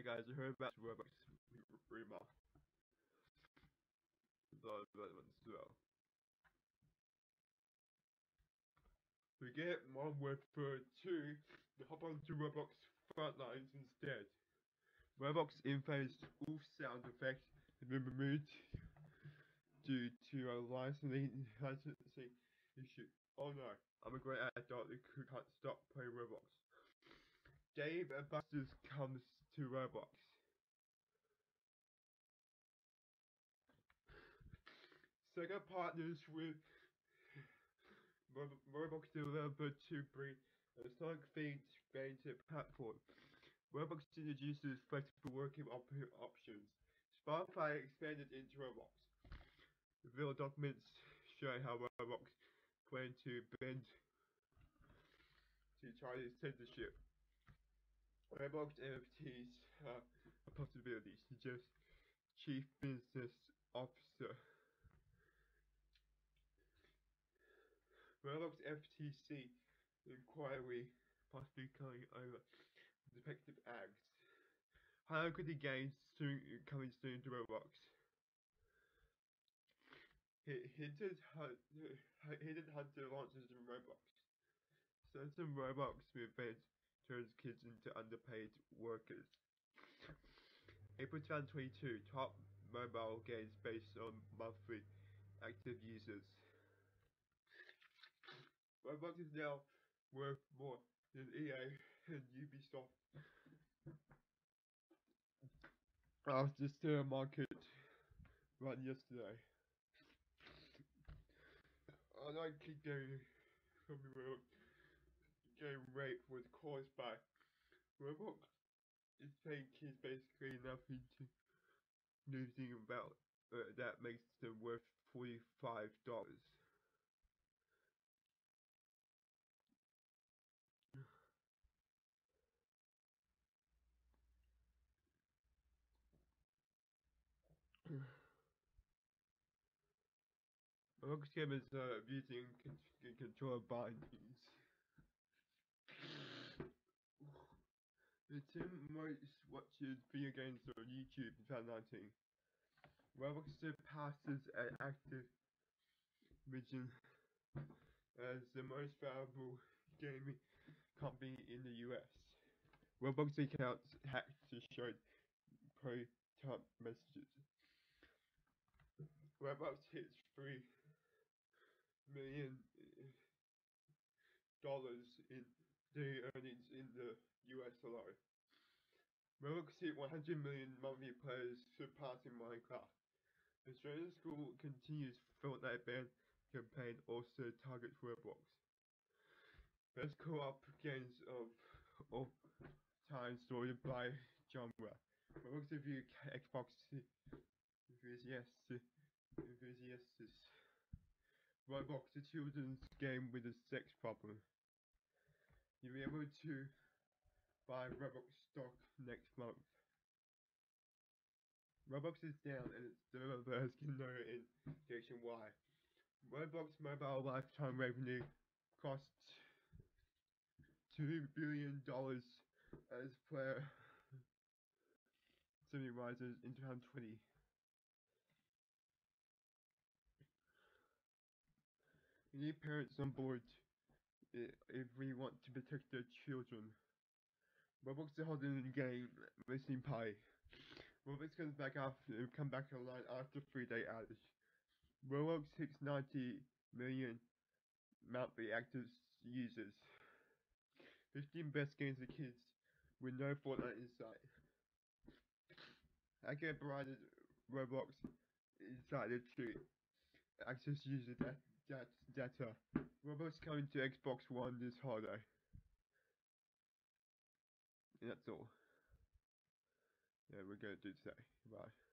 Hi guys, I heard about Roblox rumor. The developments as well. To get Modern Warfare 2, they hop onto Roblox Frontlines instead. Roblox influenced all sound effects have been removed due to a licensing, licensing issue. Oh no, I'm a great adult who can't stop playing Roblox. Dave and Buster's comes to Roblox. Sega partners with Roblox developer to bring a Sonic themed to platform. Roblox introduces flexible working op options. Spotify expanded into Roblox. Reveal documents showing how Roblox plan to bend to Chinese censorship. Roblox NFTs uh, a possibility, suggests Chief Business Officer. Roblox FTC inquiry possibly coming over defective ads. How could the games soon coming soon to Roblox? He hinted Hunter launches in Roblox. Certain Roblox events turns kids into underpaid workers. April 2022, top mobile games based on monthly active users. Roblox is now worth more than EA and Ubisoft. After the market run yesterday. I like keep getting from the game rape was caused by Roblox is paying kids basically nothing to losing about uh, that makes them worth forty five dollars. Roblox game is uh, abusing control bindings. The Tim most watches video games on YouTube in 2019. Roblox surpasses an active vision as uh, the most valuable gaming company in the US. Roblox accounts hacked to show pro-Trump messages. Roblox hits three million dollars in daily earnings in the US alone. Roblox hit 100 million monthly players surpassing Minecraft. The Australian school continues Fortnite ban campaign also targets Roblox. Best co-op games of all time sorted by genre. Roblox review Xbox enthusiasts enthusiasts. Roblox, a children's game with a sex problem. You'll be able to buy Roblox stock next month. Roblox is down and its developer has given no indication why. Roblox mobile lifetime revenue costs two billion dollars as player semi rises in 2020. We need parents on board if we want to protect their children. Roblox is holding the game Missing Pie. Roblox comes back after come back online after three day outage. Roblox hits 90 million monthly active users. 15 best games for kids with no Fortnite inside. Hacker provided Roblox insider to access user data. data. Roblox coming to Xbox One this holiday. And eh? that's all. Yeah, we're gonna do today. Bye.